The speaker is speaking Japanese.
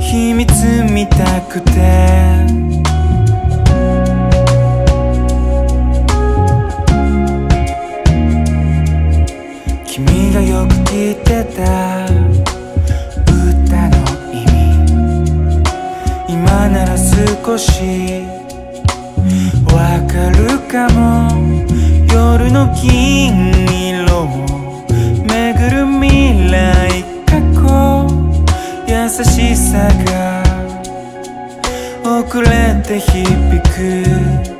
秘密見たくて。君がよく聞いてた。歌の意味。今なら少し。わかるかも。夜の金色を巡る未来。優しさが遅れて響く。